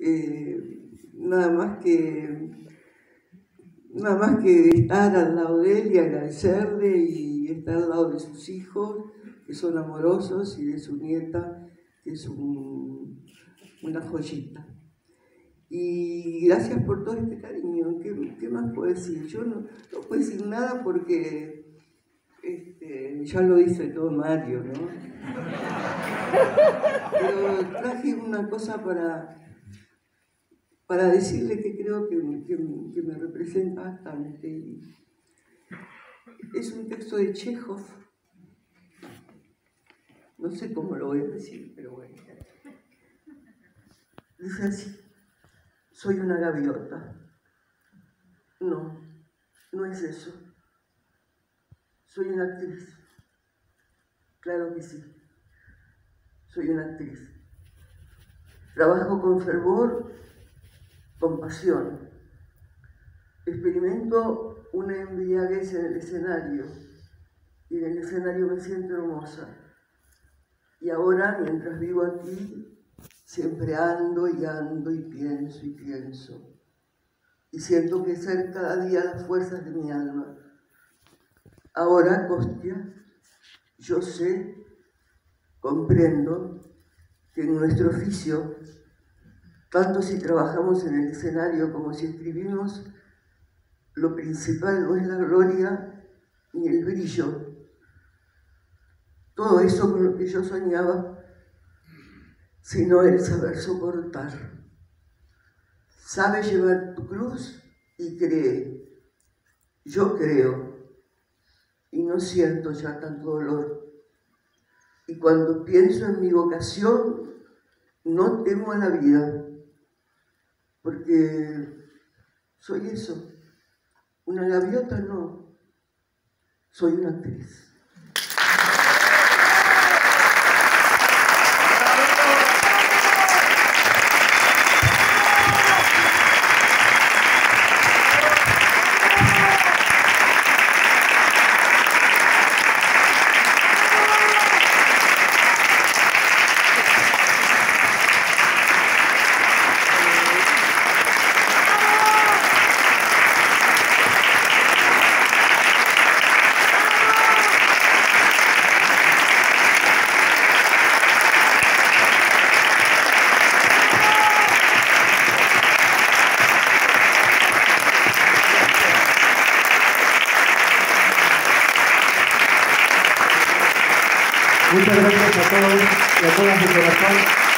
eh, nada más que nada más que estar al lado de él y agradecerle y estar al lado de sus hijos, que son amorosos, y de su nieta, que es una joyita. Y gracias por todo este cariño. ¿Qué, más puedo decir? Yo no, no puedo decir nada porque este, ya lo dice todo Mario, ¿no? Pero traje una cosa para para decirle que creo que, me representa bastante. Es un texto de Chekhov. No sé cómo lo voy a decir, pero bueno. Dice así, soy una gaviota. No, no es eso. Soy una actriz. Claro que sí. Soy una actriz. Trabajo con fervor compasión. Experimento una embriaguez en el escenario y en el escenario me siento hermosa. Y ahora, mientras vivo aquí, siempre ando y ando y pienso y pienso. Y siento que ser cada día las fuerzas de mi alma. Ahora, Costia, yo sé, comprendo que en nuestro oficio tanto si trabajamos en el escenario como si escribimos, lo principal no es la gloria ni el brillo. Todo eso con lo que yo soñaba, sino el saber soportar. Sabe llevar tu cruz y cree. Yo creo y no siento ya tanto dolor. Y cuando pienso en mi vocación, no temo a la vida porque soy eso. Una gaviota no, soy una actriz. Muchas gracias a todos y a todas de corazón.